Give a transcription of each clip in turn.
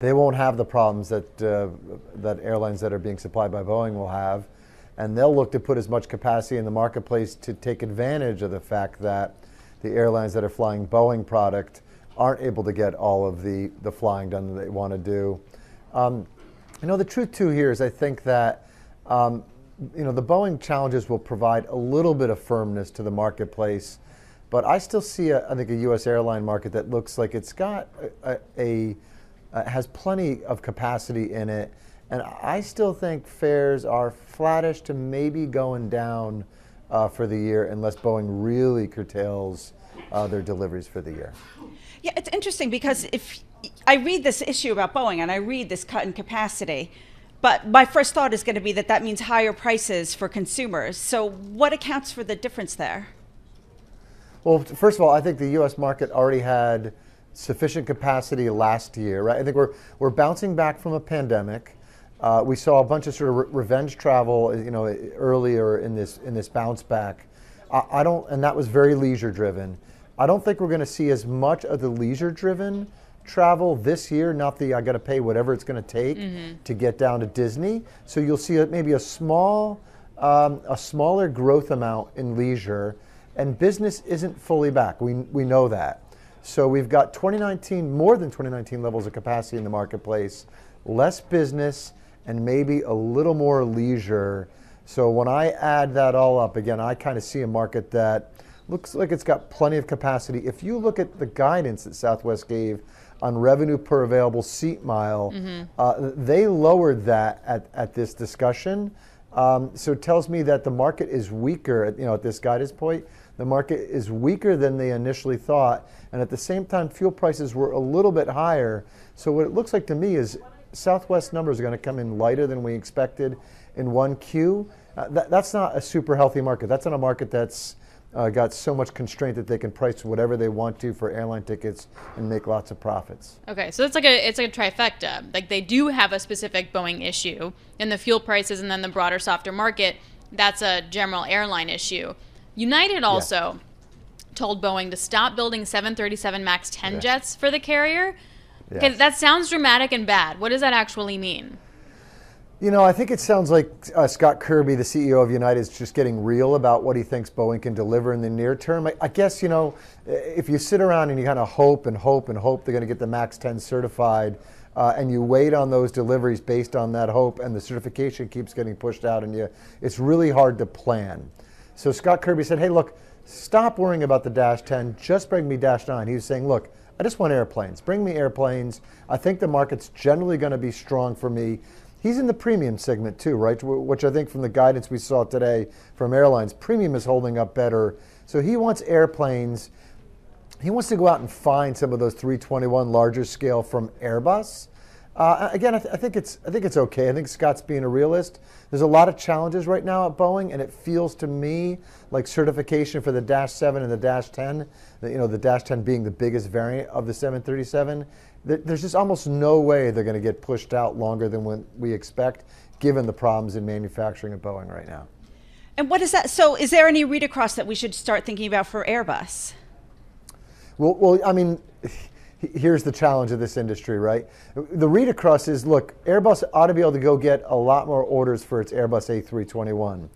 they won't have the problems that uh, that airlines that are being supplied by Boeing will have, and they'll look to put as much capacity in the marketplace to take advantage of the fact that the airlines that are flying Boeing product aren't able to get all of the the flying done that they want to do. Um, you know, the truth too here is I think that. Um, you know, the Boeing challenges will provide a little bit of firmness to the marketplace, but I still see, a, I think, a U.S. airline market that looks like it's got a, a, uh, has plenty of capacity in it. And I still think fares are flattish to maybe going down uh, for the year unless Boeing really curtails uh, their deliveries for the year. Yeah, it's interesting because if I read this issue about Boeing and I read this cut in capacity, but my first thought is going to be that that means higher prices for consumers. So, what accounts for the difference there? Well, first of all, I think the U.S. market already had sufficient capacity last year, right? I think we're, we're bouncing back from a pandemic. Uh, we saw a bunch of sort of re- revenge travel, you know, earlier in this in this bounce back. I, I don't, and that was very leisure driven. I don't think we're going to see as much of the leisure driven travel this year. Not the I got to pay whatever it's going to take mm-hmm. to get down to Disney. So you'll see maybe a small, um, a smaller growth amount in leisure, and business isn't fully back. We we know that. So we've got 2019, more than 2019 levels of capacity in the marketplace, less business, and maybe a little more leisure. So when I add that all up, again, I kind of see a market that looks like it's got plenty of capacity. If you look at the guidance that Southwest gave on revenue per available seat mile, mm-hmm. uh, they lowered that at, at this discussion. Um, so it tells me that the market is weaker, at, you know, at this guidance point. The market is weaker than they initially thought, and at the same time, fuel prices were a little bit higher. So what it looks like to me is Southwest numbers are going to come in lighter than we expected in 1Q. Uh, that, that's not a super healthy market. That's not a market that's uh, got so much constraint that they can price whatever they want to for airline tickets and make lots of profits. Okay, so it's like a it's like a trifecta. Like they do have a specific Boeing issue in the fuel prices and then the broader softer market. That's a general airline issue. United also yeah. told Boeing to stop building 737 MAX 10 yeah. jets for the carrier. Yes. Okay, that sounds dramatic and bad. What does that actually mean? You know, I think it sounds like uh, Scott Kirby, the CEO of United, is just getting real about what he thinks Boeing can deliver in the near term. I, I guess, you know, if you sit around and you kind of hope and hope and hope they're going to get the MAX 10 certified, uh, and you wait on those deliveries based on that hope, and the certification keeps getting pushed out, and you, it's really hard to plan. So Scott Kirby said, hey, look, stop worrying about the Dash 10, just bring me Dash 9. He was saying, look, I just want airplanes. Bring me airplanes. I think the market's generally going to be strong for me. He's in the premium segment too, right? Which I think from the guidance we saw today from airlines, premium is holding up better. So he wants airplanes. He wants to go out and find some of those 321 larger scale from Airbus. Uh, again, I, th- I, think it's I think it's okay. I think Scott's being a realist. There's a lot of challenges right now at Boeing, and it feels to me like certification for the Dash 7 and the Dash 10. The, you know, the Dash 10 being the biggest variant of the 737. there's just almost no way they're going to get pushed out longer than what we expect, given the problems in manufacturing at Boeing right now. And what is that? So, is there any read across that we should start thinking about for Airbus? Well, well, I mean here's the challenge of this industry, right? The read across is look, Airbus ought to be able to go get a lot more orders for its Airbus A321.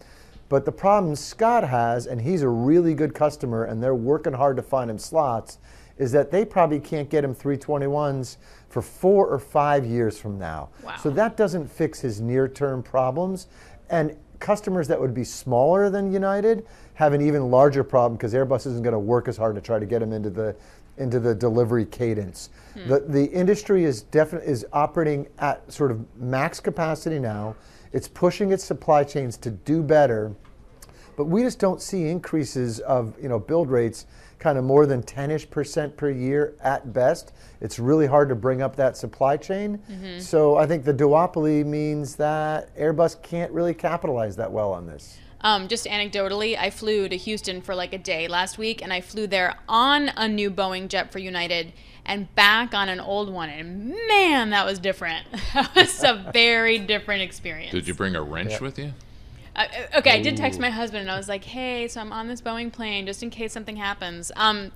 But the problem Scott has, and he's a really good customer and they're working hard to find him slots, is that they probably can't get him 321s for four or five years from now. Wow. So that doesn't fix his near term problems. And customers that would be smaller than United have an even larger problem because Airbus isn't going to work as hard to try to get them into the into the delivery cadence. Hmm. The, the industry is definitely is operating at sort of max capacity now. It's pushing its supply chains to do better, but we just don't see increases of you know build rates kind of more than 10ish percent per year at best. It's really hard to bring up that supply chain. Mm-hmm. So I think the duopoly means that Airbus can't really capitalize that well on this. Um, just anecdotally, I flew to Houston for like a day last week, and I flew there on a new Boeing jet for United and back on an old one. And man, that was different. that was a very different experience. Did you bring a wrench with you? Uh, okay, Ooh. I did text my husband, and I was like, "Hey, so I'm on this Boeing plane just in case something happens." Um,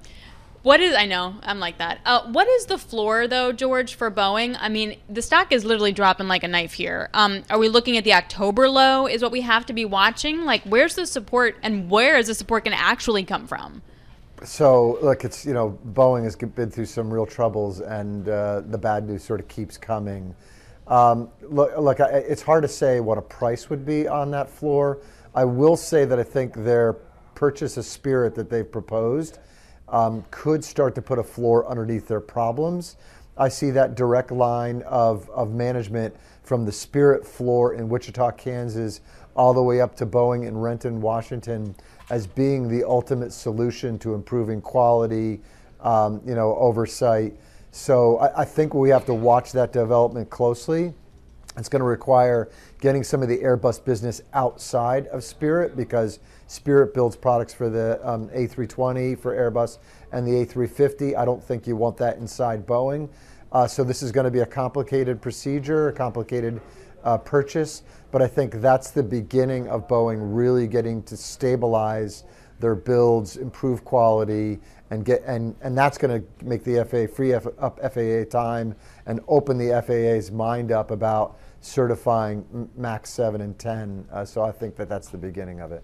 What is I know I'm like that. Uh, what is the floor though, George, for Boeing? I mean, the stock is literally dropping like a knife here. Um, are we looking at the October low? Is what we have to be watching? Like, where's the support, and where is the support going to actually come from? So look, it's you know Boeing has been through some real troubles, and uh, the bad news sort of keeps coming. Um, look, look, I, it's hard to say what a price would be on that floor. I will say that I think their purchase of Spirit that they've proposed um, could start to put a floor underneath their problems. I see that direct line of, of management from the Spirit floor in Wichita, Kansas, all the way up to Boeing in Renton, Washington, as being the ultimate solution to improving quality, um, you know, oversight. So I, I think we have to watch that development closely. It's going to require getting some of the Airbus business outside of Spirit because Spirit builds products for the um, A320 for Airbus and the A350. I don't think you want that inside Boeing. Uh, so this is going to be a complicated procedure, a complicated uh, purchase, but I think that's the beginning of Boeing really getting to stabilize their builds, improve quality, and get and and that's going to make the FAA free F, up FAA time and open the FAA's mind up about certifying Max 7 and 10. Uh, so I think that that's the beginning of it.